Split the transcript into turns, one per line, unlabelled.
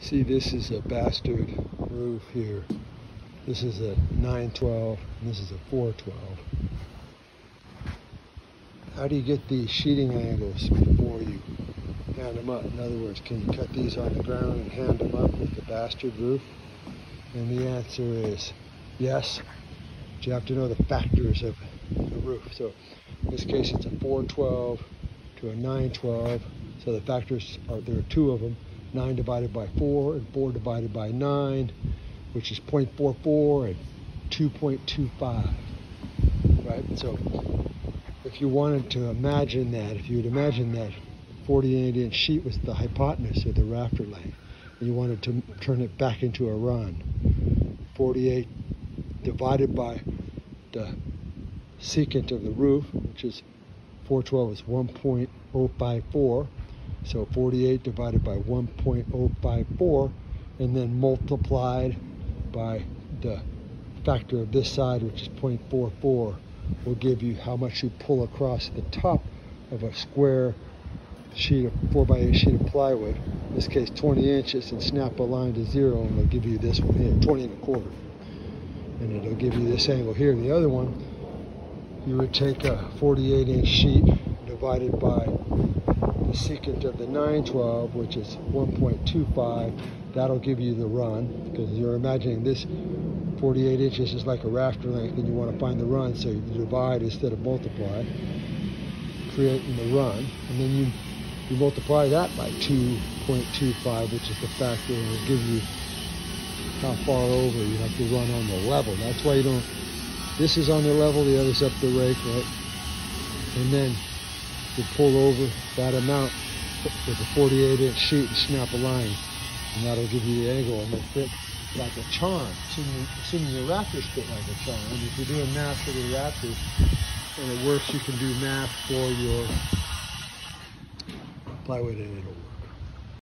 See, this is a bastard roof here. This is a 912, and this is a 412. How do you get these sheeting angles before you hand them up? In other words, can you cut these on the ground and hand them up with the bastard roof? And the answer is yes. But you have to know the factors of the roof. So in this case, it's a 412 to a 912. So the factors are, there are two of them. 9 divided by 4 and 4 divided by 9, which is 0.44 and 2.25, right? So if you wanted to imagine that, if you would imagine that 48 inch sheet was the hypotenuse of the rafter length, and you wanted to turn it back into a run, 48 divided by the secant of the roof, which is 412 is 1.054, so 48 divided by 1.054 and then multiplied by the factor of this side, which is 0.44, will give you how much you pull across the top of a square sheet of 4 by 8 sheet of plywood, in this case 20 inches, and snap a line to zero, and it'll give you this one here, 20 and a quarter. And it'll give you this angle here. The other one, you would take a 48 inch sheet divided by the secant of the 912, which is 1.25. That'll give you the run, because you're imagining this 48 inches is like a rafter length, and you want to find the run, so you divide instead of multiply, creating the run. And then you, you multiply that by 2.25, which is the factor, and it'll give you how far over you have to run on the level. That's why you don't, this is on the level, the other's up the rake, right? And then you pull over that amount with a 48 inch sheet and snap a line. And that'll give you the angle and it'll fit like a charm, assuming your rafters fit like a charm. And if you're doing math for the rafters and it works, you can do math for your plywood and it'll work.